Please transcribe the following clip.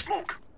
smoke.